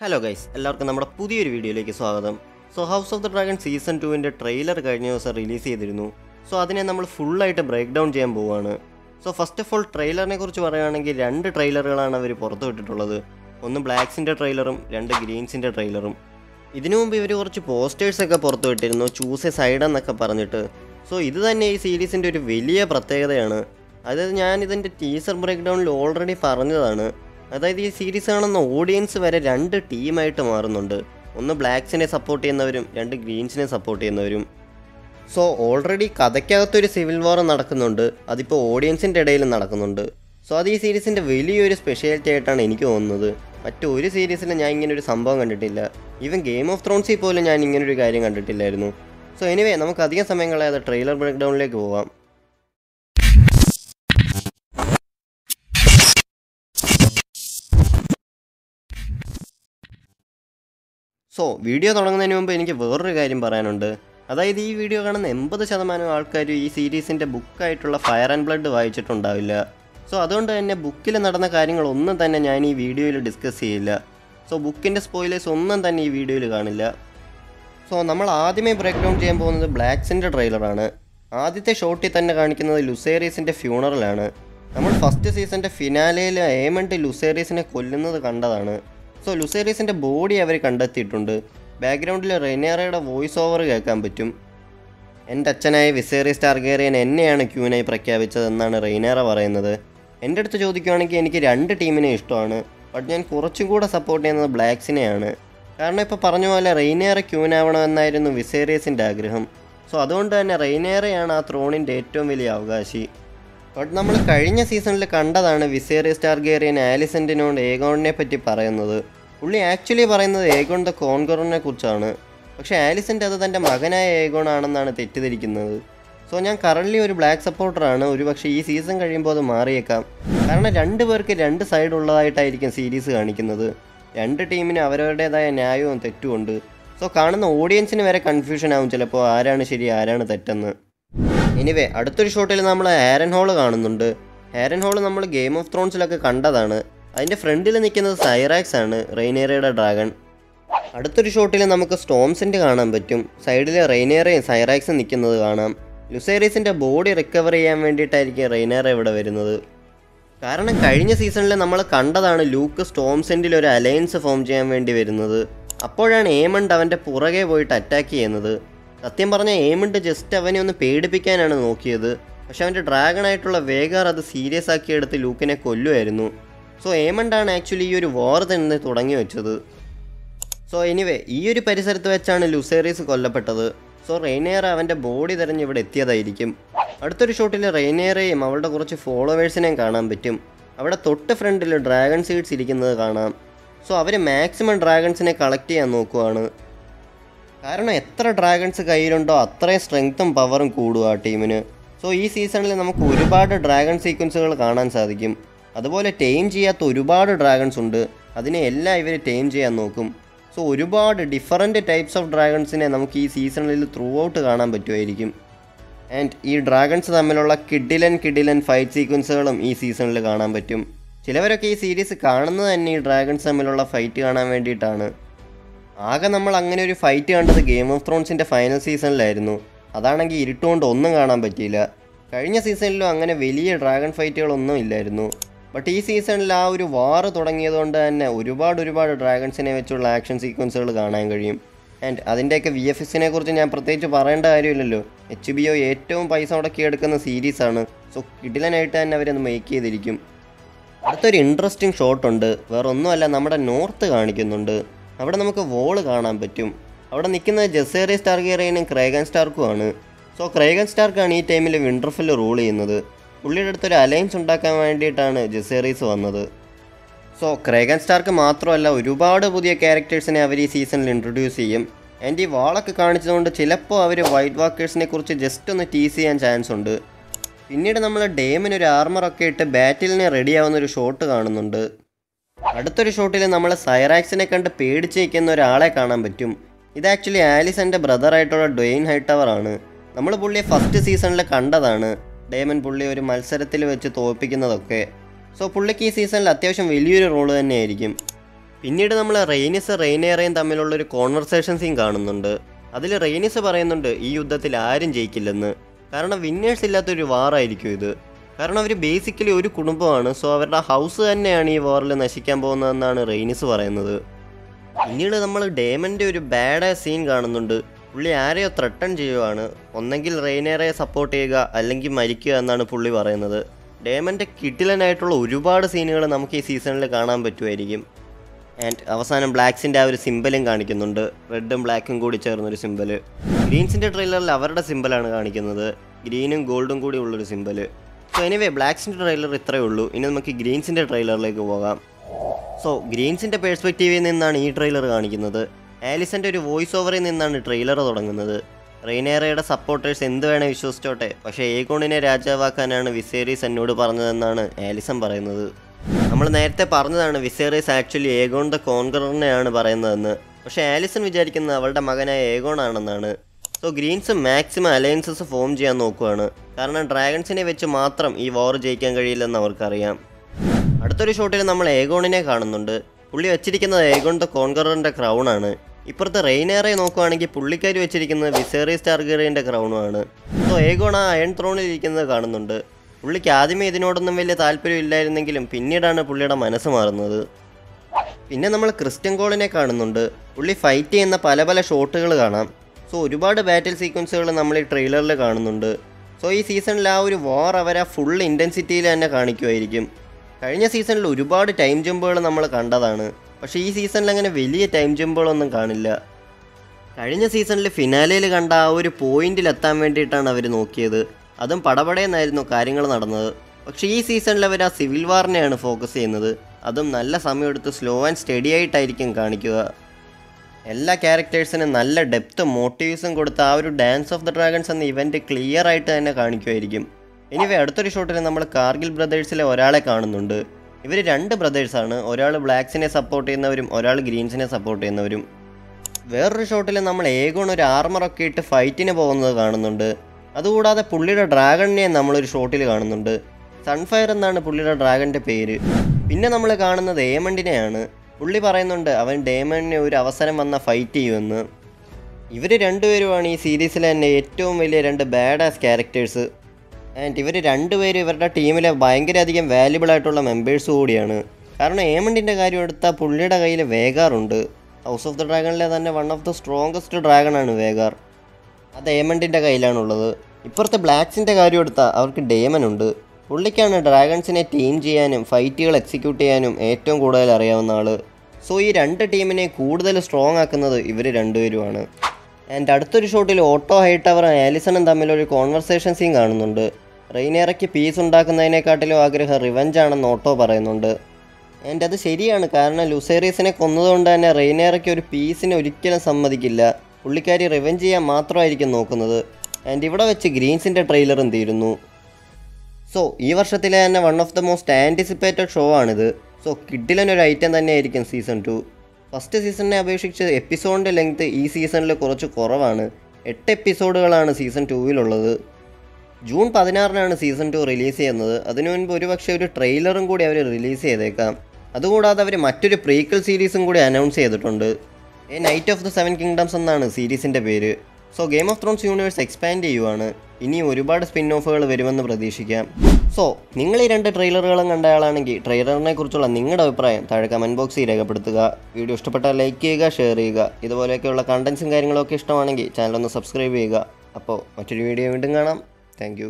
Hello guys എല്ലാവർക്കും നമ്മുടെ പുതിയൊരു വീഡിയോയിലേക്ക് സ്വാഗതം. So house of the dragon season ടുവിന്റെ ട്രെയിലർ കഴിഞ്ഞ ദിവസം റിലീസ് ചെയ്തിരുന്നു. സോ അതിനെ നമ്മൾ ഫുള്ളായിട്ട് ബ്രേക്ക് ഡൗൺ ചെയ്യാൻ പോവുകയാണ് സോ ഫസ്റ്റ് ഓഫ് ഓൾ ട്രെയിലറിനെ കുറിച്ച് പറയുകയാണെങ്കിൽ രണ്ട് ട്രെയിലറുകളാണ് അവർ പുറത്തുവിട്ടിട്ടുള്ളത് ഒന്ന് ബ്ലാക്സിന്റെ ട്രെയിലറും രണ്ട് ഗ്രീൻസിന്റെ ട്രെയിലറും ഇതിനു മുമ്പ് ഇവർ കുറച്ച് പോസ്റ്റേഴ്സൊക്കെ പുറത്തുവിട്ടിരുന്നു ചൂസ് എ സൈഡ് എന്നൊക്കെ പറഞ്ഞിട്ട്. സോ ഇത് തന്നെ ഈ സീരീസിന്റെ ഒരു വലിയ പ്രത്യേകതയാണ്. അതായത് ഞാൻ ഇതിന്റെ ടീസർ ബ്രേക്ക് ഡൗണിൽ ഓൾറെഡി പറഞ്ഞതാണ്. അതായത് ഈ സീരീസ് കാണുന്ന ഓഡിയൻസ് വരെ രണ്ട് ടീമായിട്ട് മാറുന്നുണ്ട്. ഒന്ന് ബ്ലാക്സിനെ സപ്പോർട്ട് ചെയ്യുന്നവരും രണ്ട് ഗ്രീൻസിനെ സപ്പോർട്ട് ചെയ്യുന്നവരും. സോ ഓൾറെഡി കഥയ്ക്കകത്തൊരു സിവിൽ വാർ നടക്കുന്നുണ്ട്. അതിപ്പോൾ ഓഡിയൻസിന്റെ ഇടയിൽ നടക്കുന്നുണ്ട്. സോ അത് ഈ സീരീസിന്റെ വലിയൊരു സ്പെഷ്യാലിറ്റി ആയിട്ടാണ് എനിക്ക് തോന്നുന്നത്. മറ്റൊരു സീരീസിലും ഞാൻ ഇങ്ങനെ ഒരു സംഭവം കണ്ടിട്ടില്ല. ഈവൻ ഗെയിം ഓഫ് ത്രോൺസിൽ പോലും ഞാൻ ഇങ്ങനൊരു കാര്യം കണ്ടിട്ടില്ലായിരുന്നു. സോ എനിവേ നമുക്ക് അധികം സമയം കളയാതെ ട്രെയിലർ ബ്രേക്ക് ഡൗണിലേക്ക് പോവാം. സോ വീഡിയോ തുടങ്ങുന്നതിന് മുമ്പ് എനിക്ക് വേറൊരു കാര്യം പറയാനുണ്ട്. അതായത് ഈ വീഡിയോ കാണുന്ന എൺപത് ശതമാനം ആൾക്കാരും ഈ സീരീസിന്റെ ബുക്കായിട്ടുള്ള ഫയർ ആൻഡ് ബ്ലഡ് വായിച്ചിട്ടുണ്ടാവില്ല. സോ അതുകൊണ്ട് തന്നെ ബുക്കിൽ നടന്ന കാര്യങ്ങളൊന്നും തന്നെ ഞാൻ ഈ വീഡിയോയിൽ ഡിസ്കസ് ചെയ്യില്ല. സോ ബുക്കിന്റെ സ്പോയിലേഴ്സ് ഒന്നും തന്നെ ഈ വീഡിയോയിൽ കാണില്ല. സോ നമ്മൾ ആദ്യമേ ബ്രേക്ക് ഡൗൺ ചെയ്യാൻ പോകുന്നത് ബ്ലാക്സിന്റെ ട്രെയിലറാണ് ആദ്യത്തെ ഷോട്ടിൽ തന്നെ കാണിക്കുന്നത് ലുസേറീസിന്റെ ഫ്യൂണറലാണ് നമ്മൾ ഫസ്റ്റ് സീസണിന്റെ ഫിനാലയിൽ ഏമണ്ട് ലുസേറീസിനെ കൊല്ലുന്നത് കണ്ടതാണ്. സോ ലുസേറിയസിന്റെ ബോഡി അവർ കണ്ടെത്തിയിട്ടുണ്ട്. ബാക്ക്ഗ്രൗണ്ടിൽ റെനേറയുടെ വോയിസ് ഓവർ കേൾക്കാൻ പറ്റും. എന്റെ അച്ഛനായ വിസേറിയസ് ടാർഗേറിയൻ എന്നെയാണ് ക്യൂനായി പ്രഖ്യാപിച്ചതെന്നാണ് റെയ്നേറ പറയുന്നത്. എന്റെ അടുത്ത് ചോദിക്കുകയാണെങ്കിൽ എനിക്ക് രണ്ട് ടീമിനെ ഇഷ്ടമാണ്. ബട്ട് ഞാൻ കുറച്ചും കൂടെ സപ്പോർട്ട് ചെയ്യുന്നത് ബ്ലാക്സിനെയാണ് കാരണം ഇപ്പോൾ പറഞ്ഞ പോലെ റെയ്നേറ ക്യൂനാവണമെന്നായിരുന്നു വിസേറിയസിന്റെ ആഗ്രഹം. സോ അതുകൊണ്ട് തന്നെ റെയ്നേറയാണ് ആ ത്രോണിന്റെ ഏറ്റവും വലിയ അവകാശി. ബട്ട് നമ്മൾ കഴിഞ്ഞ സീസണിൽ കണ്ടതാണ് വിസേറി സ്റ്റാർഗേറിയൻ ആലിസെന്റിനോട് ഏഗോണിനെ പറ്റി പറയുന്നത്. പുള്ളി ആക്ച്വലി പറയുന്നത് ഏഗോൺ ദ കോൺഗറിനെ കുറിച്ചാണ്. പക്ഷേ ആലിസെന്റ് അത് തന്റെ മകനായ ഏഗോൺ ആണെന്നാണ് തെറ്റിദ്ധരിക്കുന്നത്. സോ ഞാൻ കറൻലി ഒരു ബ്ലാക്ക് സപ്പോർട്ടറാണ് ഒരു പക്ഷേ ഈ സീസൺ കഴിയുമ്പോൾ അത് മാറിയേക്കാം. കാരണം രണ്ട് പേർക്ക് രണ്ട് സൈഡ് ഉള്ളതായിട്ടായിരിക്കും സീരീസ് കാണിക്കുന്നത്. രണ്ട് ടീമിന് അവരവരുടേതായ ന്യായവും തെറ്റുമുണ്ട്. സോ കാണുന്ന ഓഡിയൻസിന് വരെ കൺഫ്യൂഷൻ ആവും ചിലപ്പോൾ ആരാണ് ശരി ആരാണ് തെറ്റെന്ന്. എനിവേ അടുത്തൊരു ഷോട്ടിൽ നമ്മൾ ആരൻ ഹോൾ കാണുന്നുണ്ട്. ആരൻ ഹോൾ നമ്മൾ ഗെയിം ഓഫ് ത്രോൺസിലൊക്കെ കണ്ടതാണ്. അതിന്റെ ഫ്രണ്ടിൽ നിൽക്കുന്നത് സൈറാക്സ് ആണ് റെയ്നേറയുടെ ഡ്രാഗൺ അടുത്തൊരു ഷോട്ടിൽ നമുക്ക് സ്റ്റോംസിന്റെ കാണാൻ പറ്റും. സൈഡിൽ റെയ്നേറയും സൈറാക്സും നിൽക്കുന്നത് കാണാം. ലുസേറീസിന്റെ ബോഡി റിക്കവർ ചെയ്യാൻ വേണ്ടിയിട്ടായിരിക്കും റെയ്നേറ ഇവിടെ വരുന്നത്. കാരണം കഴിഞ്ഞ സീസണിൽ നമ്മൾ കണ്ടതാണ് ലൂക്ക് സ്റ്റോംസെന്റിൽ ഒരു അലയൻസ് ഫോം ചെയ്യാൻ വേണ്ടി വരുന്നത്. അപ്പോഴാണ് ഏമണ്ട് അവന്റെ പുറകെ പോയിട്ട് അറ്റാക്ക് ചെയ്യുന്നത്. സത്യം പറഞ്ഞ ഏമണ്ട് ജസ്റ്റ് അവനെ ഒന്ന് പേടിപ്പിക്കാനാണ് നോക്കിയത്. പക്ഷെ അവന്റെ ഡ്രാഗണായിട്ടുള്ള വേഗാർ അത് സീരിയസ് ആക്കി എടുത്ത് ലൂക്കിനെ കൊല്ലുമായിരുന്നു സോ ഏമണ്ടാണ് ആക്ച്വലി ഈ ഒരു വാർ തന്നെ തുടങ്ങി വെച്ചത്. സോ എനിവേ ഈ ഒരു പരിസരത്ത് വെച്ചാണ് ലുസേറീസ് കൊല്ലപ്പെട്ടത്. സോ റെയ്നേറ അവന്റെ ബോഡി തിരഞ്ഞ് ഇവിടെ എത്തിയതായിരിക്കും. അടുത്തൊരു ഷോട്ടിൽ റെയ്നേറയും അവളുടെ കുറച്ച് ഫോളോവേഴ്സിനെയും കാണാൻ പറ്റും. അവിടെ തൊട്ട് ഫ്രണ്ടിൽ ഡ്രാഗൺ സീഡ്സ് ഇരിക്കുന്നത് കാണാം. സോ അവർ മാക്സിമം ഡ്രാഗൺസിനെ കളക്ട് ചെയ്യാൻ നോക്കുവാണ്. കാരണം എത്ര ഡ്രാഗൺസ് കയ്യിലുണ്ടോ അത്രയും സ്ട്രെങ്ത്തും പവറും കൂടുക ആ ടീമിന്. സോ ഈ സീസണിൽ നമുക്ക് ഒരുപാട് ഡ്രാഗൺ സീക്വൻസുകൾ കാണാൻ സാധിക്കും. അതുപോലെ ടൈം ചെയ്യാത്ത ഒരുപാട് ഡ്രാഗൺസ് ഉണ്ട്. അതിനെ എല്ലാം ഇവർ ടൈം ചെയ്യാൻ നോക്കും. സോ ഒരുപാട് ഡിഫറന്റ് ടൈപ്സ് ഓഫ് ഡ്രാഗൺസിനെ നമുക്ക് ഈ സീസണിൽ ത്രൂ ഔട്ട് കാണാൻ പറ്റുമായിരിക്കും. ആൻഡ് ഈ ഡ്രാഗൺസ് തമ്മിലുള്ള കിഡിലൻ കിഡിലൻ ഫൈറ്റ് സീക്വൻസുകളും ഈ സീസണിൽ കാണാൻ പറ്റും. ചിലവരൊക്കെ ഈ സീരീസ് കാണുന്നത് തന്നെ ഈ ഡ്രാഗൺസ് തമ്മിലുള്ള ഫൈറ്റ് കാണാൻ വേണ്ടിയിട്ടാണ്. ആകെ നമ്മൾ അങ്ങനെ ഒരു ഫൈറ്റ് കണ്ടത് ഗെയിം ഓഫ് ത്രോൺസിന്റെ ഫൈനൽ സീസണിലായിരുന്നു അതാണെങ്കിൽ ഇരുട്ടുകൊണ്ട് ഒന്നും കാണാൻ പറ്റിയില്ല. കഴിഞ്ഞ സീസണിലും അങ്ങനെ വലിയ ഡ്രാഗൺ ഫൈറ്റുകളൊന്നും ഇല്ലായിരുന്നു. ബട്ട് ഈ സീസണിൽ ആ ഒരു വാറ് തുടങ്ങിയതുകൊണ്ട് തന്നെ ഒരുപാട് ഒരുപാട് ഡ്രാഗൺസിനെ വെച്ചുള്ള ആക്ഷൻ സീക്വൻസുകൾ കാണാൻ കഴിയും. ആൻഡ് അതിന്റെയൊക്കെ വി എഫ് എസിനെ കുറിച്ച് ഞാൻ പ്രത്യേകിച്ച് പറയേണ്ട കാര്യമില്ലല്ലോ. എച്ച് ബി ഒ ഏറ്റവും പൈസ മുടക്കി എടുക്കുന്ന സീരീസാണ് സോ കിടിലനായിട്ട് തന്നെ അവരത് മേക്ക് ചെയ്തിരിക്കും. അടുത്തൊരു ഇൻട്രസ്റ്റിംഗ് ഷോട്ടുണ്ട് വേറൊന്നുമല്ല വേറെ നമ്മുടെ നോർത്ത് കാണിക്കുന്നുണ്ട്. അവിടെ നമുക്ക് വോൾ കാണാൻ പറ്റും. അവിടെ നിൽക്കുന്നത് ജെസേറി സ്റ്റാർഗേറിയനും ക്രേഗൻ സ്റ്റാർക്കുമാണ് സോ ക്രേഗൻ സ്റ്റാർക്കാണ് ഈ ടൈമിൽ വിൻഡർഫിൽ റൂൾ ചെയ്യുന്നത്. പുള്ളിയുടെ അടുത്തൊരു അലയൻസ് ഉണ്ടാക്കാൻ വേണ്ടിയിട്ടാണ് ജെസേറീസ് വന്നത്. സോ ക്രേഗൻ സ്റ്റാർക്ക് മാത്രമല്ല ഒരുപാട് പുതിയ ക്യാരക്ടേഴ്സിനെ അവർ ഈ സീസണിൽ ഇൻട്രൊഡ്യൂസ് ചെയ്യും. ആൻഡ് ഈ വാളൊക്കെ കാണിച്ചതുകൊണ്ട് ചിലപ്പോൾ അവർ വൈറ്റ് വാക്കേഴ്സിനെ കുറിച്ച് ജസ്റ്റ് ഒന്ന് ടീസ് ചെയ്യാൻ ചാൻസ് ഉണ്ട്. പിന്നീട് നമ്മൾ ഡേമിനൊരു ആർമറൊക്കെ ഇട്ട് ബാറ്റിലിനെ റെഡിയാവുന്ന ഒരു ഷോട്ട് കാണുന്നുണ്ട്. അടുത്തൊരു ഷോട്ടിൽ നമ്മൾ സൈറാക്സിനെ കണ്ട് പേടിച്ച് നിൽക്കുന്ന ഒരാളെ കാണാൻ പറ്റും. ഇത് ആക്ച്വലി ആലിസന്റെ ബ്രദറായിട്ടുള്ള ഡൊയിൻ ഹൈട്ടവർ ആണ് നമ്മൾ പുള്ളിയെ ഫസ്റ്റ് സീസണിൽ കണ്ടതാണ്. ഡേമൻ പുള്ളി ഒരു മത്സരത്തിൽ വെച്ച് തോൽപ്പിക്കുന്നതൊക്കെ. സോ പുള്ളിക്ക് ഈ സീസണിൽ അത്യാവശ്യം വലിയൊരു റോൾ തന്നെയായിരിക്കും. പിന്നീട് നമ്മൾ റെയിനിസ് റെയിനേറയും തമ്മിലുള്ള ഒരു കോൺവെർസേഷൻ സീൻ കാണുന്നുണ്ട്. അതിൽ റെയിനിസ് പറയുന്നുണ്ട് ഈ യുദ്ധത്തിൽ ആരും ജയിക്കില്ലെന്ന്. കാരണം വിന്നേഴ്സ് ഇല്ലാത്തൊരു വാറായിരിക്കും ഇത്. കാരണം അവർ ബേസിക്കലി ഒരു കുടുംബമാണ്. സോ അവരുടെ ഹൗസ് തന്നെയാണ് ഈ വാറിൽ നശിക്കാൻ പോകുന്നതെന്നാണ് റെയ്നിസ് പറയുന്നത്. പിന്നീട് നമ്മൾ ഡേമന്റെ ഒരു ബാഡ് സീൻ കാണുന്നുണ്ട്. പുള്ളി ആരെയോ ത്രട്ടൺ ചെയ്യുവാണ്. ഒന്നെങ്കിൽ റെയ്നേറെ സപ്പോർട്ട് ചെയ്യുക അല്ലെങ്കിൽ മരിക്കുക എന്നാണ് പുള്ളി പറയുന്നത്. ഡേമന്റെ കിട്ടിലനായിട്ടുള്ള ഒരുപാട് സീനുകൾ നമുക്ക് ഈ സീസണിൽ കാണാൻ പറ്റുമായിരിക്കും. ആൻഡ് അവസാനം ബ്ലാക്സിന്റെ ആ ഒരു സിമ്പലും കാണിക്കുന്നുണ്ട്. റെഡും ബ്ലാക്കും കൂടി ചേർന്നൊരു സിമ്പൽ ഗ്രീൻസിന്റെ ട്രെയിലറിൽ അവരുടെ സിമ്പലാണ് കാണിക്കുന്നത്. ഗ്രീനും ഗോൾഡും കൂടി ഉള്ളൊരു സിമ്പൽ സോ എനിവേ ബ്ലാക്സിന്റെ ട്രെയിലർ ഇത്രയേ ഉള്ളൂ. ഇനി നമുക്ക് ഗ്രീൻസിന്റെ ട്രെയിലറിലേക്ക് പോകാം. സോ ഗ്രീൻസിന്റെ പേഴ്സ്പെക്റ്റീവിൽ നിന്നാണ് ഈ ട്രെയിലർ കാണിക്കുന്നത്. ആലിസന്റെ ഒരു വോയിസ് ഓവറിൽ നിന്നാണ് ട്രെയിലർ തുടങ്ങുന്നത്. റെയ്നേറയുടെ സപ്പോർട്ടേഴ്സ് എന്ത് വേണേ വിശ്വസിച്ചോട്ടെ. പക്ഷേ ഏകോണിനെ രാജാവാക്കാനാണ് വിസേറീസ് എന്നോട് പറഞ്ഞതെന്നാണ് ആലിസൺ പറയുന്നത്. നമ്മൾ നേരത്തെ പറഞ്ഞതാണ് വിസേറീസ് ആക്ച്വലി ഏഗോൺ ദ കോൺകറിനെയാണ് പറയുന്നതെന്ന്. പക്ഷേ ആലിസൺ വിചാരിക്കുന്നത് അവളുടെ മകനായ ഏഗോൺ ആണെന്നാണ്. So Green's maximum alliances form ചെയ്യാൻ നോക്കുകയാണ് കാരണം ഡ്രാഗൺസിനെ വെച്ച് മാത്രം ഈ വാർ ജയിക്കാൻ കഴിയില്ലെന്ന് അവർക്കറിയാം. അടുത്തൊരു ഷോട്ടിൽ നമ്മൾ ഏഗോണിനെ കാണുന്നുണ്ട്. പുള്ളി വെച്ചിരിക്കുന്നത് ഏഗോൺ ദ കോൺകറിന്റെ ആണ് ഇപ്പുറത്തെ റെയിനേറെ നോക്കുവാണെങ്കിൽ പുള്ളിക്കാരി വെച്ചിരിക്കുന്നത് വിസേറി സ്റ്റാർഗറിന്റെ ക്രൗണുമാണ് സോ ഏഗോൺ ആ അയൺ ത്രോണിൽ ഇരിക്കുന്നത് കാണുന്നുണ്ട്. പുള്ളിക്ക് ആദ്യമേ ഇതിനോടൊന്നും വലിയ താല്പര്യം ഇല്ലായിരുന്നെങ്കിലും പിന്നീടാണ് പുള്ളിയുടെ മനസ്സ് മാറുന്നത്. പിന്നെ നമ്മൾ ക്രിസ്ത്യൻ കോളിനെ കാണുന്നുണ്ട്. പുള്ളി ഫൈറ്റ് ചെയ്യുന്ന പല പല ഷോട്ടുകൾ കാണാം. സോ ഒരുപാട് ബാറ്റിൽ സീക്വൻസുകൾ നമ്മൾ ഈ ട്രെയിലറിൽ കാണുന്നുണ്ട്. സോ ഈ സീസണിൽ ആ ഒരു വാർ അവർ ആ ഫുൾ ഇന്റൻസിറ്റിയിൽ തന്നെ കാണിക്കുമായിരിക്കും കഴിഞ്ഞ സീസണിൽ ഒരുപാട് ടൈം ജമ്പുകൾ നമ്മൾ കണ്ടതാണ്. പക്ഷേ ഈ സീസണിൽ അങ്ങനെ വലിയ ടൈം ജമ്പുകളൊന്നും കാണില്ല. കഴിഞ്ഞ സീസണിൽ ഫിനാലയിൽ കണ്ട ആ ഒരു പോയിന്റിൽ എത്താൻ വേണ്ടിയിട്ടാണ് അവർ നോക്കിയത്. അതും പടപടയെന്നായിരുന്നു കാര്യങ്ങൾ നടന്നത്. പക്ഷേ ഈ സീസണിൽ അവർ ആ സിവിൽ വാറിനെയാണ് ഫോക്കസ് ചെയ്യുന്നത്. അതും നല്ല സമയമെടുത്ത് സ്ലോ ആൻഡ് സ്റ്റഡി ആയിട്ടായിരിക്കും കാണിക്കുക. എല്ലാ ക്യാരക്ടേഴ്സിനും നല്ല ഡെപ്തും മോട്ടീവ്സും കൊടുത്ത് ആ ഒരു ഡാൻസ് ഓഫ് ദ ഡ്രാഗൺസ് എന്ന ഇവന്റ് ക്ലിയർ ആയിട്ട് തന്നെ കാണിക്കുമായിരിക്കും എനിവേ അടുത്തൊരു ഷോട്ടിൽ നമ്മൾ കാർഗിൽ ബ്രദേഴ്സിലെ ഒരാളെ കാണുന്നുണ്ട്. ഇവർ രണ്ട് ബ്രദേഴ്സാണ് ഒരാൾ ബ്ലാക്സിനെ സപ്പോർട്ട് ചെയ്യുന്നവരും ഒരാൾ ഗ്രീൻസിനെ സപ്പോർട്ട് ചെയ്യുന്നവരും. വേറൊരു ഷോട്ടിൽ നമ്മൾ ഏകോൺ ഒരു ആർമറൊക്കെ ഇട്ട് ഫൈറ്റിന് പോകുന്നത് കാണുന്നുണ്ട്. അതുകൂടാതെ പുള്ളിയുടെ ഡ്രാഗണിനെ നമ്മളൊരു ഷോട്ടിൽ കാണുന്നുണ്ട്. സൺഫയർ എന്നാണ് പുള്ളിയുടെ ഡ്രാഗന്റെ പേര്. പിന്നെ നമ്മൾ കാണുന്നത് ഏമണ്ടിനെയാണ് പുള്ളി പറയുന്നുണ്ട് അവൻ ഡേമണിന് ഒരു അവസരം വന്ന ഫൈറ്റ് ചെയ്യുമെന്ന്. ഇവർ രണ്ടുപേരുമാണ് ഈ സീരീസിലെ തന്നെ ഏറ്റവും വലിയ രണ്ട് ബാഡ് ആസ് ക്യാരക്ടേഴ്സ് ആൻഡ് ഇവർ രണ്ടുപേരും ഇവരുടെ ടീമിലെ ഭയങ്കര അധികം വാല്യുബിൾ ആയിട്ടുള്ള മെമ്പേഴ്സ് കൂടിയാണ്. കാരണം ഏമണ്ടിന്റെ കാര്യം എടുത്താൽ പുള്ളിയുടെ കയ്യിൽ വേഗാറുണ്ട് ഹൗസ് ഓഫ് ദ ഡ്രാഗണിലെ തന്നെ വൺ ഓഫ് ദ സ്ട്രോങ്കസ്റ്റ് ഡ്രാഗണാണ് വേഗാർ. അത് ഏമണ്ടിന്റെ കയ്യിലാണുള്ളത്. ഇപ്പുറത്തെ ബ്ലാക്സിന്റെ കാര്യം എടുത്താൽ അവർക്ക് ഡേമൻ ഉണ്ട്. പുള്ളിക്കാണ് ഡ്രാഗൺസിനെ ടീം ചെയ്യാനും ഫൈറ്റുകൾ എക്സിക്യൂട്ട് ചെയ്യാനും ഏറ്റവും കൂടുതൽ അറിയാവുന്ന ആൾ സോ ഈ രണ്ട് ടീമിനെ കൂടുതൽ സ്ട്രോങ് ആക്കുന്നത് ഇവർ രണ്ടുപേരുമാണ്. ആൻഡ് അടുത്തൊരു ഷോട്ടിൽ ഓട്ടോ ഹൈട്ടവറും ആലിസണും തമ്മിലൊരു കോൺവെർസേഷൻ സീൻ കാണുന്നുണ്ട്. റെയിനേറയ്ക്ക് പീസ് ഉണ്ടാക്കുന്നതിനെക്കാട്ടിലും ആഗ്രഹം റിവഞ്ച് ആണെന്ന് ഓട്ടോ പറയുന്നുണ്ട്. ആൻഡ് അത് ശരിയാണ് കാരണം ലുസേറിയസിനെ കൊന്നതുകൊണ്ട് തന്നെ റെയിനേറയ്ക്ക് ഒരു പീസിനെ ഒരിക്കലും സമ്മതിക്കില്ല. പുള്ളിക്കാരി റിവഞ്ച് ചെയ്യാൻ മാത്രമായിരിക്കും നോക്കുന്നത്. ആൻഡ് ഇവിടെ വെച്ച് ഗ്രീൻസിന്റെ ട്രെയിലറും തീരുന്നു സോ ഈ വർഷത്തിലെ തന്നെ one of the most anticipated show ആണിത്. സോ കിഡിലൻ ഒരു ഐറ്റം തന്നെയായിരിക്കും സീസൺ ടു ഫസ്റ്റ് സീസണിനെ അപേക്ഷിച്ച് എപ്പിസോഡിന്റെ ലെങ്ത് ഈ സീസണിൽ കുറച്ച് കുറവാണ്. എട്ട് എപ്പിസോഡുകളാണ് സീസൺ ടൂവിലുള്ളത് ജൂൺ പതിനാറിനാണ് സീസൺ ടു റിലീസ് ചെയ്യുന്നത്. അതിനു മുൻപ് ഒരുപക്ഷെ ഒരു ട്രെയിലറും കൂടി അവർ റിലീസ് ചെയ്തേക്കാം. അതുകൂടാതെ അവർ മറ്റൊരു പ്രീക്കൽ സീരീസും കൂടി അനൗൺസ് ചെയ്തിട്ടുണ്ട്. A knight of the seven kingdoms എന്നാണ് സീരീസിന്റെ പേര്. So game of thrones universe expand ചെയ്യുവാണ്. ഇനി ഒരുപാട് സ്പിൻ ഓഫുകൾ വരുമെന്ന് പ്രതീക്ഷിക്കാം. സോ നിങ്ങൾ ഈ രണ്ട് ട്രെയിലറുകളും കണ്ടയാളാണെങ്കിൽ ട്രെയിലറിനെ കുറിച്ചുള്ള നിങ്ങളുടെ അഭിപ്രായം താഴെ കമന്റ് ബോക്സിൽ രേഖപ്പെടുത്തുക. വീഡിയോ ഇഷ്ടപ്പെട്ടാൽ ലൈക്ക് ചെയ്യുക ഷെയർ ചെയ്യുക. ഇതുപോലെയൊക്കെയുള്ള കണ്ടൻസും കാര്യങ്ങളൊക്കെ ഇഷ്ടമാണെങ്കിൽ ചാനൽ ഒന്ന് സബ്സ്ക്രൈബ് ചെയ്യുക. അപ്പോൾ മറ്റൊരു വീഡിയോ വീണ്ടും കാണാം. താങ്ക്